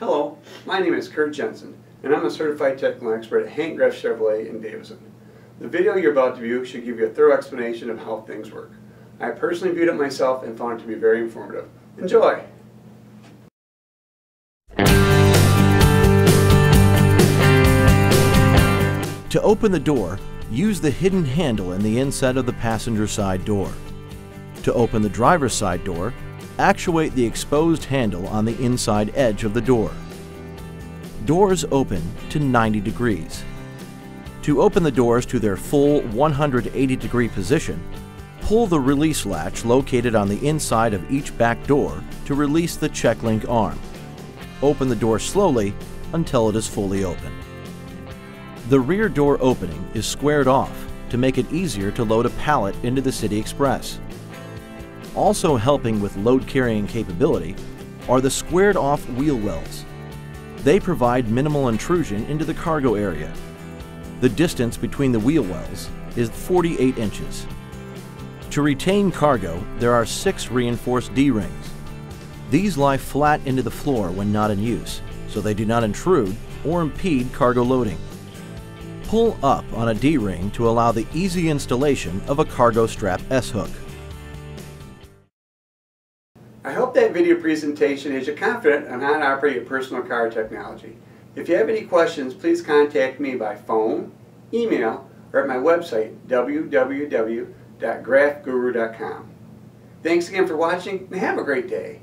Hello, my name is Kurt Jensen, and I'm a certified technical expert at Hank Graff Chevrolet in Davison. The video you're about to view should give you a thorough explanation of how things work. I personally viewed it myself and found it to be very informative. Enjoy! To open the door, use the hidden handle in the inside of the passenger side door. To open the driver's side door, actuate the exposed handle on the inside edge of the door. Doors open to 90 degrees. To open the doors to their full 180 degree position, pull the release latch located on the inside of each back door to release the check link arm. Open the door slowly until it is fully open. The rear door opening is squared off to make it easier to load a pallet into the City Express. Also helping with load carrying capability are the squared off wheel wells. They provide minimal intrusion into the cargo area. The distance between the wheel wells is 48 inches. To retain cargo, there are six reinforced D-rings. These lie flat into the floor when not in use, so they do not intrude or impede cargo loading pull up on a D-ring to allow the easy installation of a cargo strap S-hook. That video presentation is you confident on how to operate your personal car technology. If you have any questions, please contact me by phone, email, or at my website, www.graffguru.com. Thanks again for watching and have a great day.